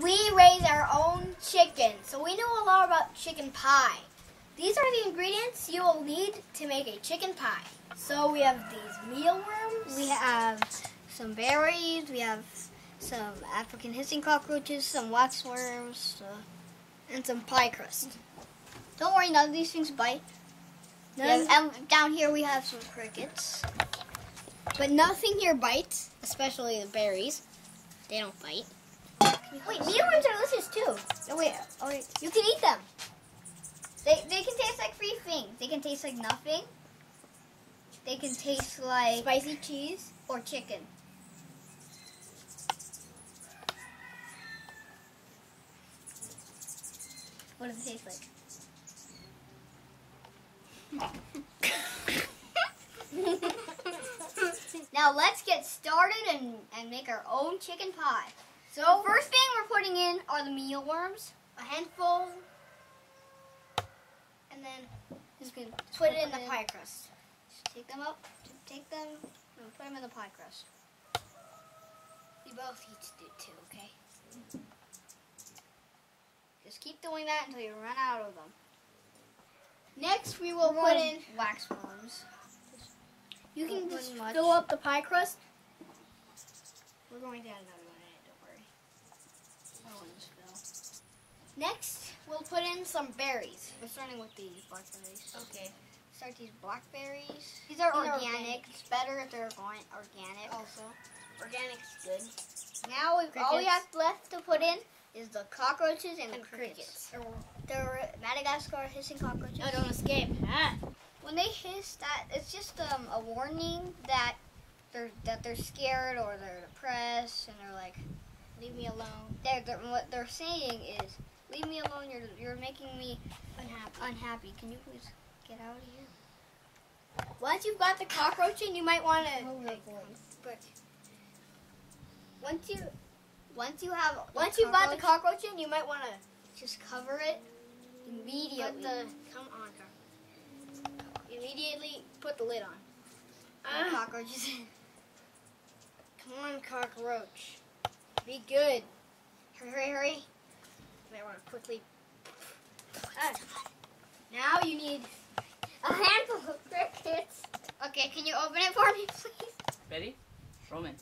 we raise our own chicken, so we know a lot about chicken pie. These are the ingredients you will need to make a chicken pie. So we have these mealworms. We have some berries. We have some African hissing cockroaches, some waxworms, uh, and some pie crust. Don't worry, none of these things bite. And down here we have some crickets. But nothing here bites, especially the berries. They don't bite. Wait, mealworms are delicious too. Oh wait, oh wait. You can eat them. They they can taste like free things. They can taste like nothing. They can taste like Spicy cheese. or chicken. What does it taste like? now let's get started and, and make our own chicken pie. So The first thing we're putting in are the mealworms, a handful, and then just gonna put it in the pie crust. Just take them up, take them, and put them in the pie crust. You both each do two, okay? Just keep doing that until you run out of them. Next, we will put in. wax worms. You can just much. fill up the pie crust. We're going to add another one in it, don't worry. That one just fell. Next, we'll put in some berries. We're starting with these blackberries. Okay. Start these blackberries. These are These organic. organic. It's better if they're organ- organic. Also, organic's good. Now we all we have left to put in is the cockroaches and, And the crickets. crickets. They're Madagascar hissing cockroaches. No, don't escape. Ah. When they hiss, that it's just um, a warning that they're that they're scared or they're depressed and they're like, leave me alone. They're, they're, what they're saying is, leave me alone. You're you're making me Unhappy. unhappy. Can you please get out of here? Once you've got the cockroach in, you might want to. But once you once you have the Once you've got the cockroach, in, you might want to just cover it immediately. put the. Come on, cockroach. Immediately put the lid on. Ah, cockroaches. come on, cockroach. Be good. hurry, hurry, hurry! You might want to quickly. Ah. Now you need A handful of crickets. Okay, can you open it for me, please? Ready? Roman.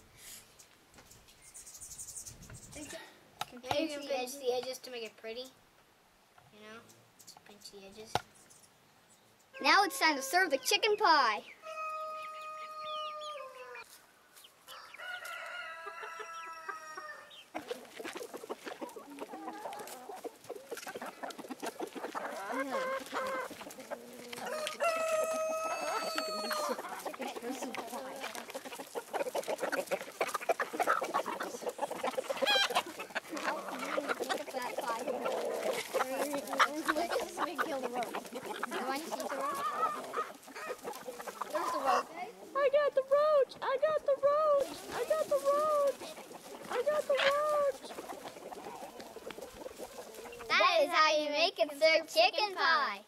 Yeah, you can pinch the edges to make it pretty. You know, just pinch the edges. Now it's time to serve the chicken pie. I got the roach! I got the roach! I got the roach! I got the roach! That is how you make and serve chicken pie.